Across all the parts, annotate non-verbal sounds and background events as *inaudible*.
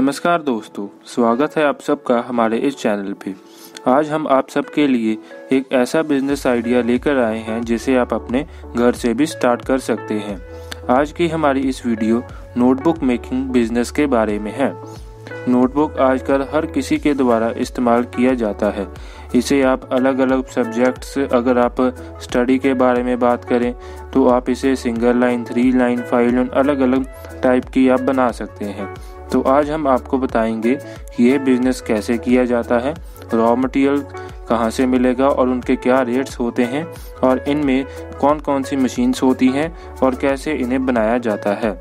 नमस्कार दोस्तों, स्वागत है आप सबका हमारे इस चैनल पे। आज हम आप सबके लिए एक ऐसा बिज़नेस आइडिया लेकर आए हैं जिसे आप अपने घर से भी स्टार्ट कर सकते हैं। आज की हमारी इस वीडियो नोटबुक मेकिंग बिज़नेस के बारे में है। नोटबुक आजकल हर किसी के द्वारा इस्तेमाल किया जाता है। इसे आप अलग अलग सब्जेक्ट्स अगर आप स्टडी के बारे में बात करें तो आप इसे single line three line five line अलग अलग टाइप की आप बना सकते हैं। तो आज हम आपको बताएँगे कि यह बिज़नेस कैसे किया जाता है रॉ मटेरियल कहाँ से मिलेगा और उनके क्या रेट्स होते हैं और इनमें कौन कौन सी मशीन्स होती हैं और कैसे इन्हें बनाया जाता है।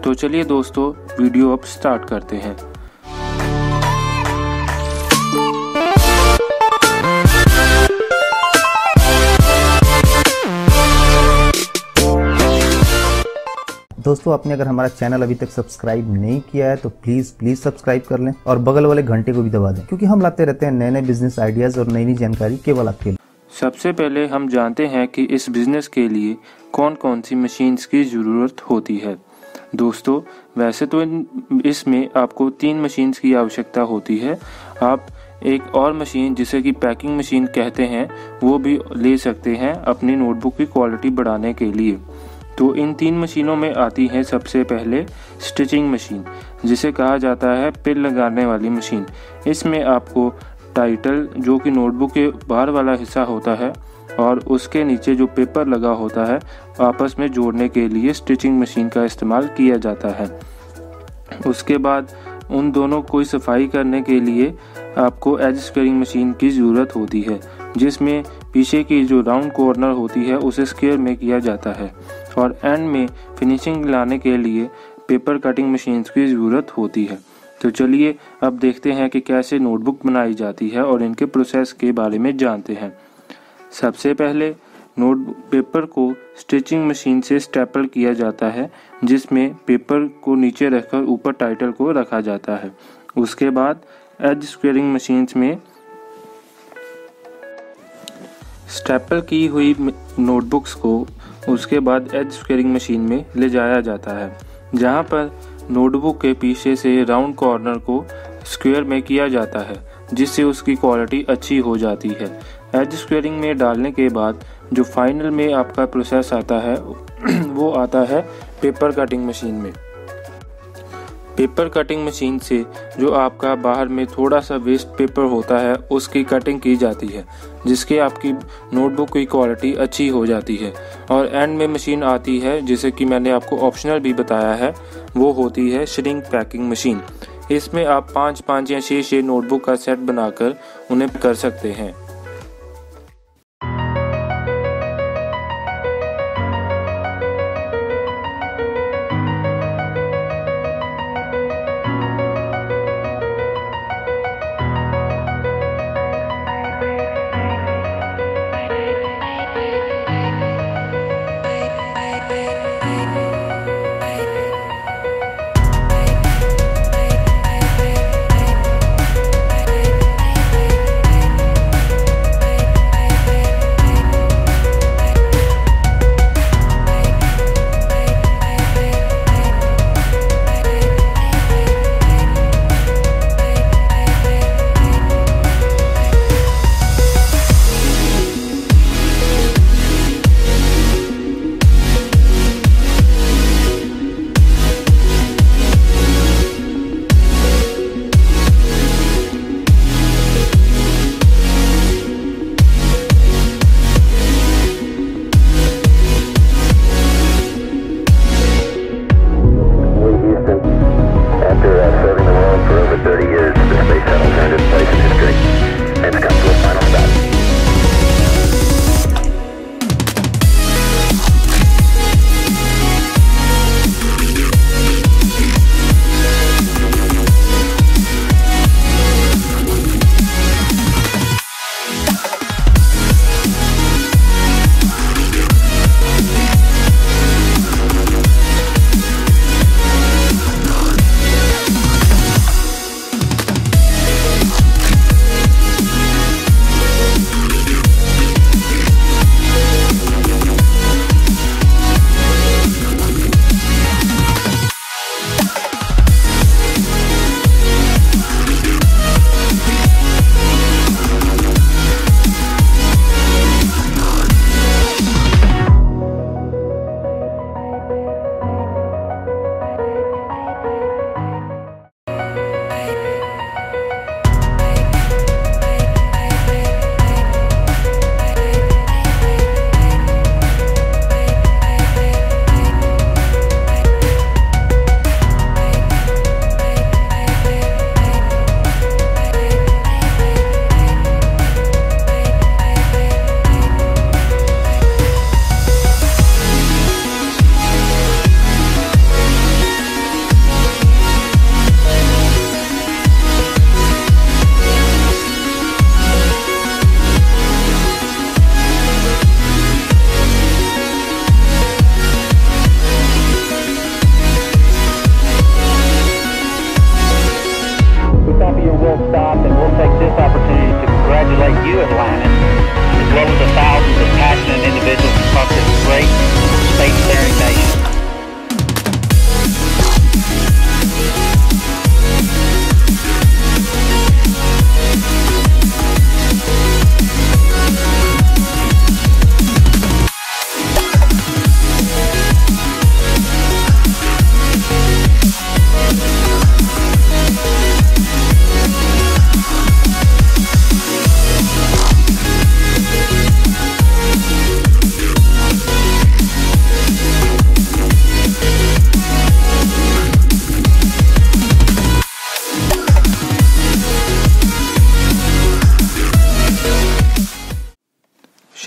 तो चलिए दोस्तों वीडियो अब स्टार्ट करते हैं। दोस्तों, आपने अगर हमारा चैनल अभी तक सब्सक्राइब नहीं किया है तो प्लीज़ प्लीज़ सब्सक्राइब कर लें और बगल वाले घंटे को भी दबा दें, क्योंकि हम लाते रहते हैं नए नए बिज़नेस आइडियाज़ और नई नई जानकारी केवल आपके लिए। सबसे पहले हम जानते हैं कि इस बिज़नेस के लिए कौन कौन सी मशीन्स की ज़रूरत होती है। दोस्तों, वैसे तो इसमें आपको तीन मशीन्स की आवश्यकता होती है। आप एक और मशीन जिसे कि पैकिंग मशीन कहते हैं, वो भी ले सकते हैं अपनी नोटबुक की क्वालिटी बढ़ाने के लिए। तो इन तीन मशीनों में आती है सबसे पहले स्टिचिंग मशीन, जिसे कहा जाता है पिन लगाने वाली मशीन। इसमें आपको टाइटल, जो कि नोटबुक के बाहर वाला हिस्सा होता है, और उसके नीचे जो पेपर लगा होता है, आपस में जोड़ने के लिए स्टिचिंग मशीन का इस्तेमाल किया जाता है। उसके बाद उन दोनों को सफ़ाई करने के लिए आपको एज स्क्वेयरिंग मशीन की ज़रूरत होती है, जिसमें पीछे की जो राउंड कॉर्नर होती है, उसे स्केयर में किया जाता है और एंड में फिनिशिंग लाने के लिए पेपर कटिंग मशीन्स की ज़रूरत होती है। तो चलिए अब देखते हैं कि कैसे नोटबुक बनाई जाती है और इनके प्रोसेस के बारे में जानते हैं। सबसे पहले नोट पेपर को स्टिचिंग मशीन से स्टेपल किया जाता है, जिसमें पेपर को नीचे रखकर ऊपर टाइटल को रखा जाता है। उसके बाद एज स्क्वेयरिंग मशीन्स में स्टेपल की हुई नोटबुक्स को उसके बाद एज स्क्वेयरिंग मशीन में ले जाया जाता है, जहाँ पर नोटबुक के पीछे से राउंड कॉर्नर को स्क्वेयर में किया जाता है, जिससे उसकी क्वालिटी अच्छी हो जाती है। एज स्क्वेयरिंग में डालने के बाद जो फाइनल में आपका प्रोसेस आता है, *clears throat* वो आता है पेपर कटिंग मशीन में। पेपर कटिंग मशीन से जो आपका बाहर में थोड़ा सा वेस्ट पेपर होता है, उसकी कटिंग की जाती है, जिसके आपकी नोटबुक की क्वालिटी अच्छी हो जाती है। और एंड में मशीन आती है, जैसे कि मैंने आपको ऑप्शनल भी बताया है, वो होती है श्रिंक पैकिंग मशीन इसमें आप पाँच पाँच या छः छः नोटबुक का सेट बनाकर उन्हें कर सकते हैं।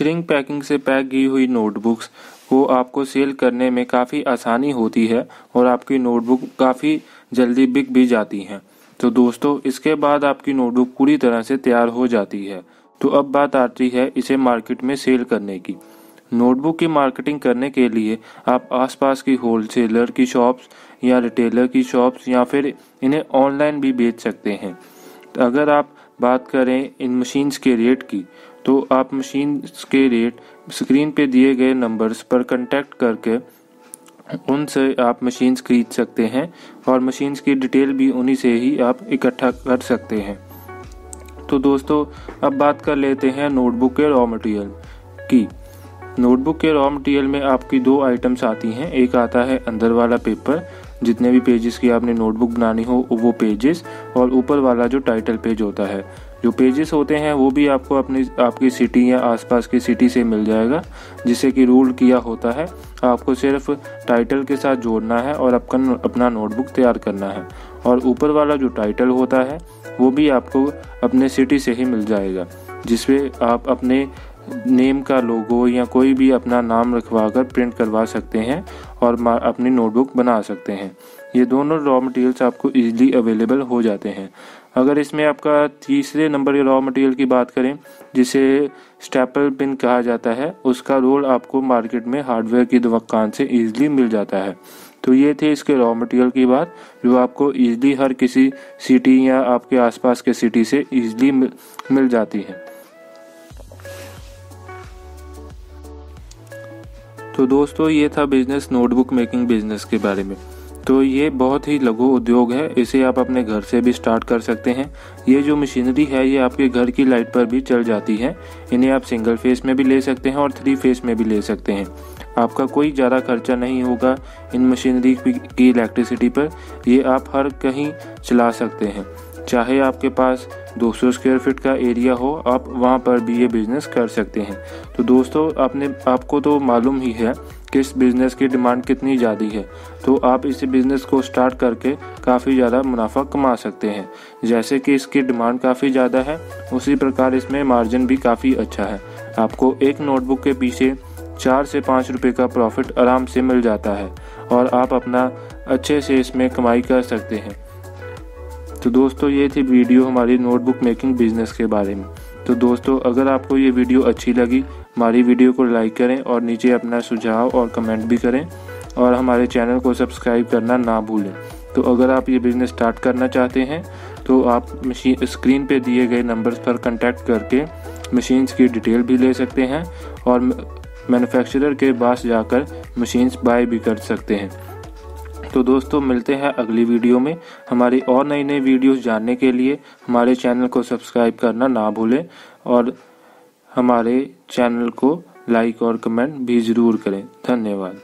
श्रिंक पैकिंग से पैक की हुई नोटबुक्स को आपको सेल करने में काफ़ी आसानी होती है और आपकी नोटबुक काफ़ी जल्दी बिक भी जाती हैं। तो दोस्तों, इसके बाद आपकी नोटबुक पूरी तरह से तैयार हो जाती है। तो अब बात आती है इसे मार्केट में सेल करने की। नोटबुक की मार्केटिंग करने के लिए आप आसपास की होलसेलर की शॉप्स या रिटेलर की शॉप्स या फिर इन्हें ऑनलाइन भी बेच सकते हैं। अगर आप बात करें इन मशीन्स के रेट की तो आप मशीन के रेट स्क्रीन पे दिए गए नंबर्स पर कांटेक्ट करके उनसे आप मशीन्स खरीद सकते हैं और मशीन्स की डिटेल भी उन्हीं से ही आप इकट्ठा कर सकते हैं। तो दोस्तों, अब बात कर लेते हैं नोटबुक के रॉ मटेरियल की। नोटबुक के रॉ मटेरियल में आपकी दो आइटम्स आती हैं। एक आता है अंदर वाला पेपर जितने भी पेजेस की आपने नोटबुक बनानी हो, वो पेजेस और ऊपर वाला जो टाइटल पेज होता है। जो पेजेस होते हैं, वो भी आपको अपनी, आपकी सिटी या आसपास की सिटी से मिल जाएगा जिसे कि रूल किया होता है। आपको सिर्फ़ टाइटल के साथ जोड़ना है और अपना अपना नोटबुक तैयार करना है। और ऊपर वाला जो टाइटल होता है, वो भी आपको अपने सिटी से ही मिल जाएगा जिसमें आप अपने नेम का लोगो या कोई भी अपना नाम रखवा कर प्रिंट करवा सकते हैं और अपनी नोटबुक बना सकते हैं। ये दोनों रॉ मटेरियल्स आपको इजीली अवेलेबल हो जाते हैं। अगर इसमें आपका तीसरे नंबर के रॉ मटेरियल की बात करें, जिसे स्टेपल पिन कहा जाता है, उसका रोल आपको मार्केट में हार्डवेयर की दुकान से इजीली मिल जाता है। तो ये थे इसके रॉ मटेरियल की बात, जो आपको इजीली हर किसी सिटी या आपके आसपास के सिटी से इजीली मिल जाती है। तो दोस्तों, ये था बिज़नेस नोटबुक मेकिंग बिज़नेस के बारे में। तो ये बहुत ही लघु उद्योग है। इसे आप अपने घर से भी स्टार्ट कर सकते हैं। ये जो मशीनरी है, ये आपके घर की लाइट पर भी चल जाती है। इन्हें आप सिंगल फेस में भी ले सकते हैं और थ्री फेस में भी ले सकते हैं। आपका कोई ज़्यादा खर्चा नहीं होगा इन मशीनरी की इलेक्ट्रिसिटी पर। ये आप हर कहीं चला सकते हैं। चाहे आपके पास 200 स्क्वायर फीट का एरिया हो, आप वहाँ पर भी ये बिज़नेस कर सकते हैं। तो दोस्तों, आपने, आपको तो मालूम ही है कि इस बिज़नेस की डिमांड कितनी ज़्यादा है। तो आप इस बिज़नेस को स्टार्ट करके काफ़ी ज़्यादा मुनाफा कमा सकते हैं। जैसे कि इसकी डिमांड काफ़ी ज़्यादा है, उसी प्रकार इसमें मार्जिन भी काफ़ी अच्छा है। आपको एक नोटबुक के पीछे चार से पाँच रुपये का प्रॉफिट आराम से मिल जाता है और आप अपना अच्छे से इसमें कमाई कर सकते हैं। तो दोस्तों, ये थी वीडियो हमारी नोटबुक मेकिंग बिज़नेस के बारे में। तो दोस्तों, अगर आपको ये वीडियो अच्छी लगी, हमारी वीडियो को लाइक करें और नीचे अपना सुझाव और कमेंट भी करें और हमारे चैनल को सब्सक्राइब करना ना भूलें। तो अगर आप ये बिज़नेस स्टार्ट करना चाहते हैं तो आप मशीन स्क्रीन पे दिए गए नंबर्स पर कांटेक्ट करके मशीन्स की डिटेल भी ले सकते हैं और मैन्युफैक्चरर के पास जाकर मशीन्स बाय भी कर सकते हैं। तो दोस्तों, मिलते हैं अगली वीडियो में। हमारी और नई नई वीडियोस जानने के लिए हमारे चैनल को सब्सक्राइब करना ना भूलें और हमारे चैनल को लाइक और कमेंट भी ज़रूर करें। धन्यवाद।